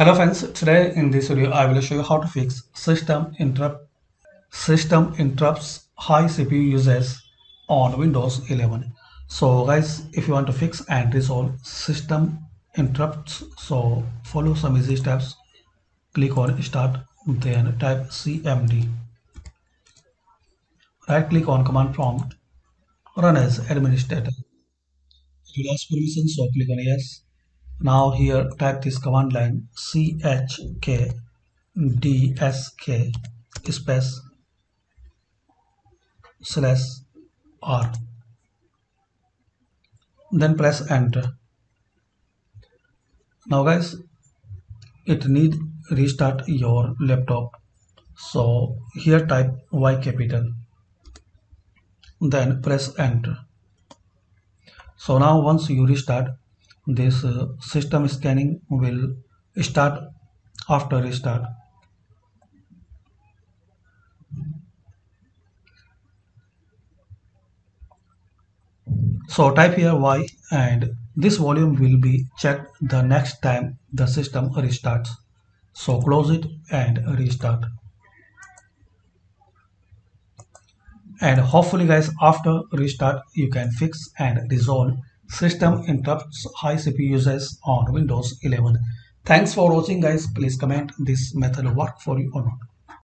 Hello friends, today in this video I will show you how to fix system interrupt system interrupts high CPU usage on Windows 11. So guys, if you want to fix and resolve system interrupts, so follow some easy steps. Click on start, then type CMD. Right click on command prompt, run as administrator. It will ask permission, so click on yes now here type this command line chkdsk space slash r. Then press enter. Now guys it need restart your laptop. So here type y capital. Then press enter. So now once you restart this uh, system scanning will start after restart. So type here y and this volume will be checked the next time the system restarts. So close it and restart. And hopefully guys after restart you can fix and resolve system interrupts high CPU usage on Windows 11. Thanks for watching guys. Please comment this method work for you or not.